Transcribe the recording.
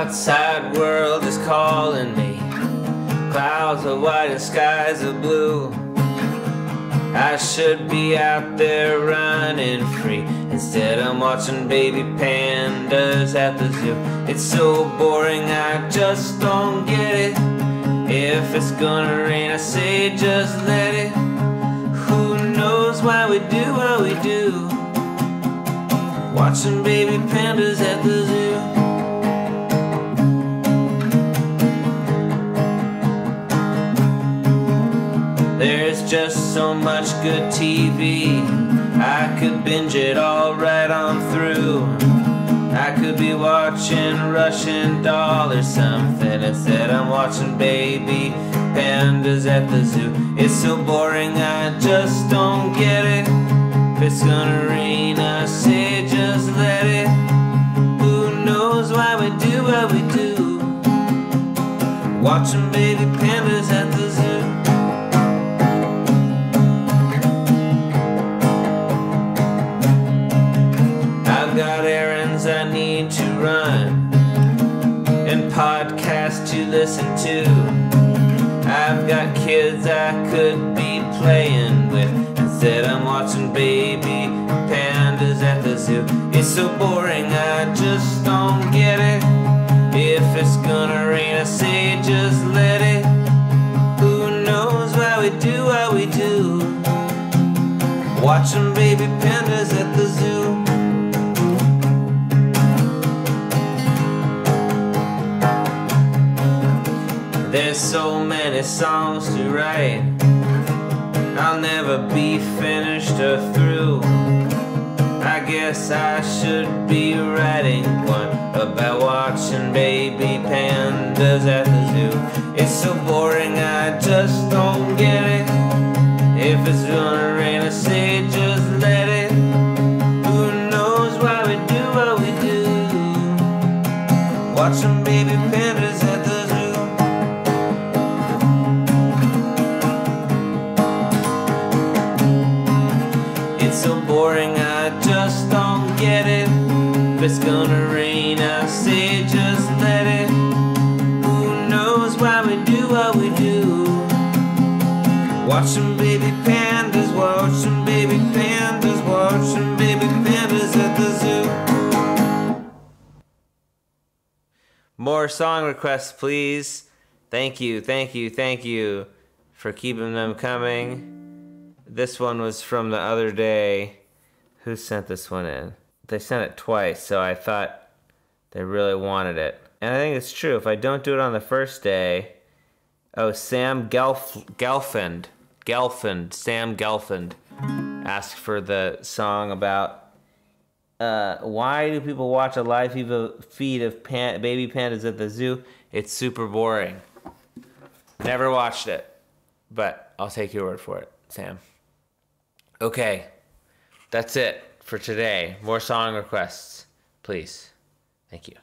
outside world is calling me. Clouds are white and skies are blue. I should be out there running free. Instead, I'm watching baby pandas at the zoo. It's so boring, I just don't get it. If it's gonna rain, I say just let it. Who knows why we do what we do? Watching baby pandas at the zoo. Just so much good TV. I could binge it all right on through. I could be watching Russian doll or something. Instead, I'm watching baby pandas at the zoo. It's so boring, I just don't get it. If it's gonna rain, I say just let it. Who knows why we do what we do? Watching baby pandas at the zoo. Run and podcasts to listen to. I've got kids I could be playing with. Instead, I'm watching baby pandas at the zoo. It's so boring, I just don't get it. If it's gonna rain, I say just let it. Who knows why we do what we do? Watching baby pandas at the zoo. There's so many songs to write. I'll never be finished or through. I guess I should be writing one about watching baby pandas at the zoo. It's so boring, I just don't get it. If it's gonna rain, I say just let it. Who knows why we do what we do? Watching baby pandas at the It's so boring, I just don't get it. If it's gonna rain, I say just let it. Who knows why we do what we do? Watching baby pandas, watching baby pandas, watching baby pandas at the zoo. More song requests, please. Thank you, thank you, thank you for keeping them coming. This one was from the other day. Who sent this one in? They sent it twice, so I thought they really wanted it. And I think it's true. If I don't do it on the first day, oh, Sam Gelf- Gelfand, Gelfand, Sam Gelfand asked for the song about uh, why do people watch a live feed- of pan- baby pandas at the zoo? It's super boring. Never watched it, but I'll take your word for it, Sam. Okay, that's it for today. More song requests, please. Thank you.